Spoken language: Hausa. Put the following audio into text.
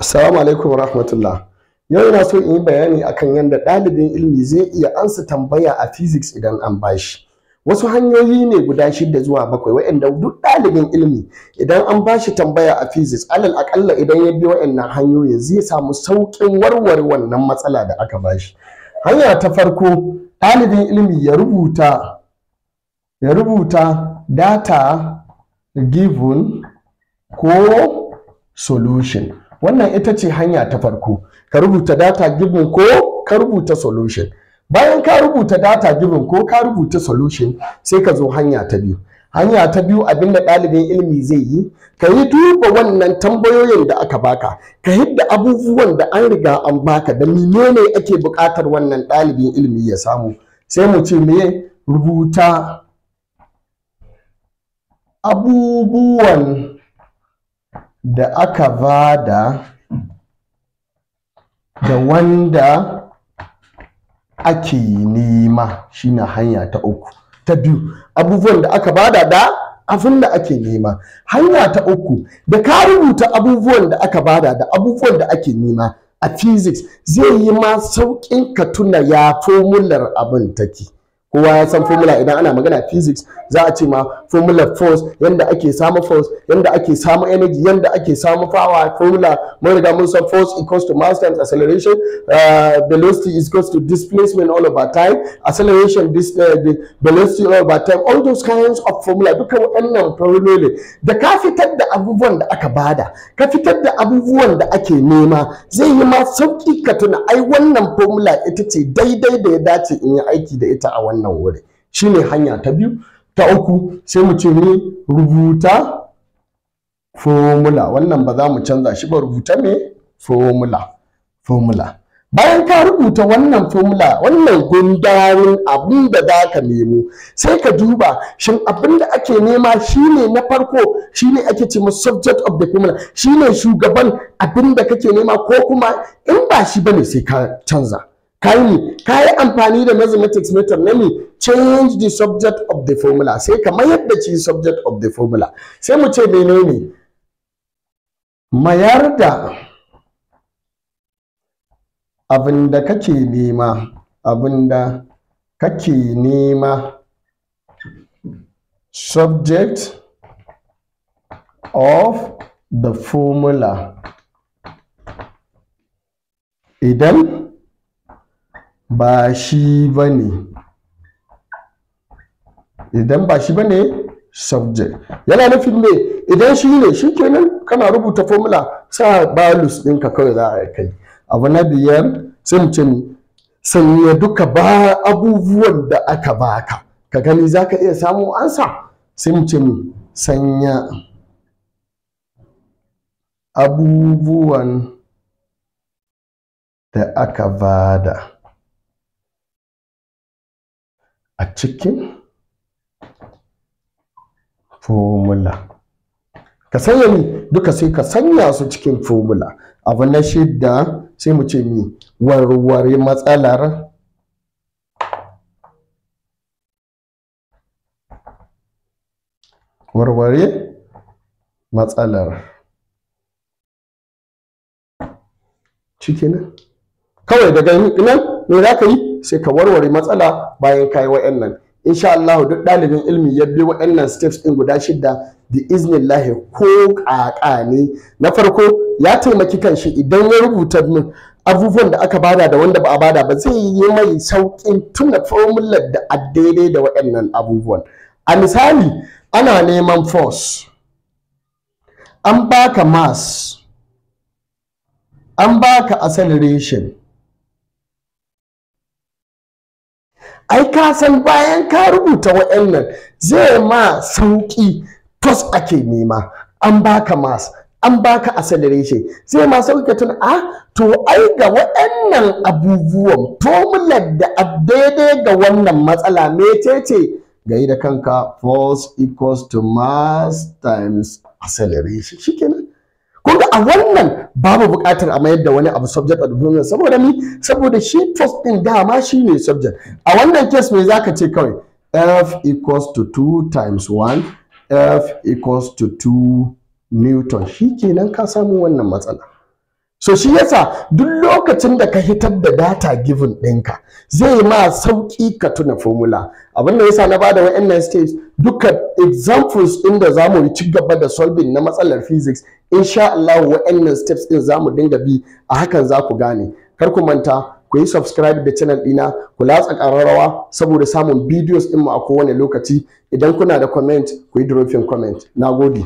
Assalamu alaikum rahmatullah. Yau ina so in yi bayani akan yadda ɗalibin ilimi zai iya ansa tambaya a physics idan an bashi. Wasu hanyoyi ne guda shida zuwa bakwai waɗanda duk ɗalibin ilimi idan an bashi tambaya a physics alal akalla idan ya bi waɗannan hanyoyin zai samu sauƙin warware wannan matsala da aka bashi. Hanya ta farko ɗalibin ilimi ya rubuta ya rubuta data given ko solution. Wannan ita ce hanya ta farko. Ka rubuta data given ko ka rubuta solution. Bayan ka rubuta data given ko ka rubuta solution sai ka zo hanya ta biyu. Hanya ta biyu abin da ɗalibin ilimi zai yi ka yi duba wannan tambayoyin da aka baka. Ka hidda abubuwan da an riga an baka da menene ake buƙatar wannan ɗalibin ilimi ya samu. Sai mu ce me rubuta abubuwan da aka ba da da wanda ake nema shine hanya ta uku. Ta biyu abubuwan da aka ba da da abin da ake nema. Hanya ta uku da ka rubuta abubuwan da aka ba da da abubuwan da ake nema a physics zai yi ma sauƙin ka tuna ya fomular abin take. Kowa ya san formula. Idan ana magana physics za a ce ma formula force yanda ake samu force yanda ake samu energy yanda ake samu power formula. Mun riga mun san force equals to mass times acceleration. Uh, velocity is equals to displacement all over time. Acceleration this uh, velocity all over time. All those kinds of formula duka waɗannan formula. Da ka fitar da abubuwan da aka ba da ka fitar da abubuwan da ake nema zai yi ma sauƙi ka tuna ai wannan formula ita ce daidai da ya dace in yi aiki da ita a wannan wannan wuri. Shine hanya ta biyu. Ta uku sai mu ce ni rubuta formula. Wannan ba za mu canza shi ba rubuta me? Formula. Formula. Bayan ka rubuta wannan formula wannan gundarin abin da za ka nemo sai ka duba shin abin da ake nema shine na farko shine ake ce ma subject of the formula. Shine shugaban abin da kake nema ko kuma in ba shi ba ne sai ka canza. Kayi ne ka yi amfani da mathematics method na ne change the subject of the formula. Sai ka mayar da shi subject of the formula. Sai mu ce menene? Mayar da abin da kake nema abin da kake nema. Subject of the formula. Idan ba shi ba ne idan ba shi ba ne subject. Yana nufin ne idan shi ne shi kenan kana rubuta formula sa balus ɗinka kawai za a kai. Abu na biyar ce sanya duka ba abubuwan da aka baka ka. Gani za ka iya samu ansa? Ce sanya abubuwan da aka ba da a cikin formula. Ka sanya ni duka sai ka sanya su cikin formula. Abu na shidda sai mu ce ni warware matsalar. Warware matsalar. Cikin kawai daga nan me za ka yi? Sai ka warware matsala bayan ka yi wa'annan insha Allah duk ɗalibin ilmi ya bi wa'annan steps ɗin guda shida da iznillahi ko ƙaƙa ne. Na farko ya taimaki kanshi idan ya rubuta min abubuwan da aka ba da da wanda ba a ba da ba zai yi mai sauƙin tuna formular da a daidai da wa'annan abubuwan. A misali ana neman force. An baka mass. An baka acceleration. Ai ka san bayan ka rubuta wa'annan zai ma sauƙi tos ake nema. An baka mass an baka acceleration. Zai ma sauƙi ka tuna a to ai ga wa'annan abubuwan formular da daidai ga wannan matsala mecece? Gai da kanka force equals to mass times acceleration. Shikenan ga a wannan babu buƙatar a mayar da wani abu subject of the saboda ni saboda shi force din dama shi ne subject. A wannan case me zaka ce kawai? F equals to 2 times 1 f equals to 2 newton. Shi kenan ka samu wannan matsala. So shi yasa duk lokacin da ka hitar da data given ɗinka zai ma sauƙi ka tuna formula. Abin da yasa na ba da wa'annan steps duka examples ɗin da za mu ci gaba da solving na matsalar physics insha Allah wa'annan steps ɗin za mu dinga bi. A hakan za ku gane. Kar ku manta ku yi subscribe da channel ɗina ku latsa ƙararrawa saboda samun videos ɗinmu a kowane lokaci. Idan kuna da comment ku yi dropping comment. Na gode.